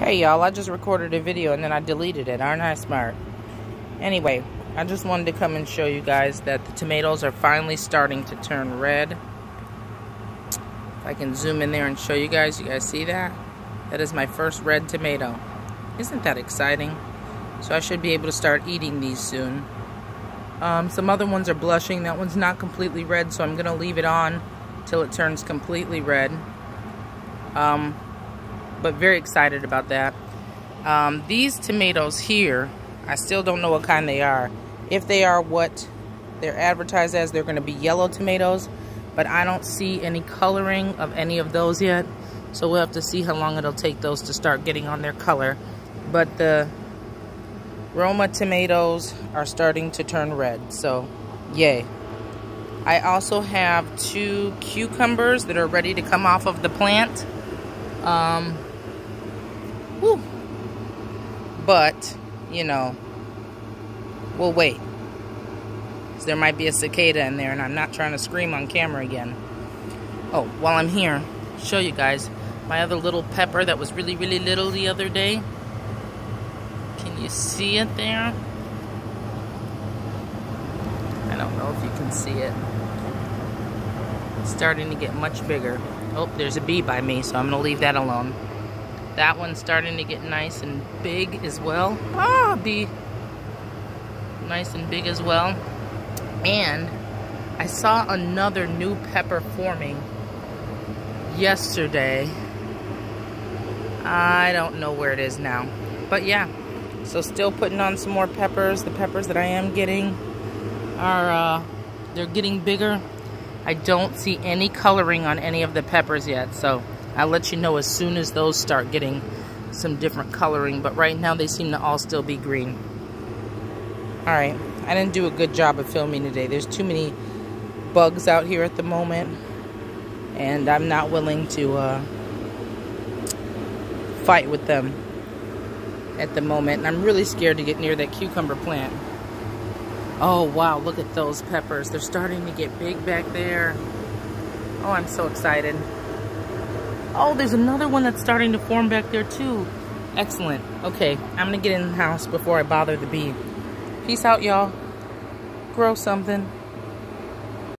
Hey y'all, I just recorded a video and then I deleted it. Aren't I smart? Anyway, I just wanted to come and show you guys that the tomatoes are finally starting to turn red. If I can zoom in there and show you guys, you guys see that? That is my first red tomato. Isn't that exciting? So I should be able to start eating these soon. Um, some other ones are blushing. That one's not completely red, so I'm going to leave it on till it turns completely red. Um, but very excited about that. Um, these tomatoes here, I still don't know what kind they are. If they are what they're advertised as, they're going to be yellow tomatoes. But I don't see any coloring of any of those yet. So we'll have to see how long it'll take those to start getting on their color. But the Roma tomatoes are starting to turn red. So, yay. I also have two cucumbers that are ready to come off of the plant. Um, whew. But, you know, we'll wait. Because There might be a cicada in there, and I'm not trying to scream on camera again. Oh, while I'm here, show you guys my other little pepper that was really, really little the other day. Can you see it there? I don't know if you can see it. It's starting to get much bigger. Oh, there's a bee by me, so I'm going to leave that alone. That one's starting to get nice and big as well. Ah, bee. Nice and big as well. And I saw another new pepper forming yesterday. I don't know where it is now. But yeah, so still putting on some more peppers. The peppers that I am getting are, uh, they're getting bigger. I don't see any coloring on any of the peppers yet. So I'll let you know as soon as those start getting some different coloring. But right now they seem to all still be green. Alright, I didn't do a good job of filming today. There's too many bugs out here at the moment. And I'm not willing to uh, fight with them at the moment. And I'm really scared to get near that cucumber plant. Oh, wow, look at those peppers. They're starting to get big back there. Oh, I'm so excited. Oh, there's another one that's starting to form back there too. Excellent. Okay, I'm gonna get in the house before I bother the bee. Peace out, y'all. Grow something.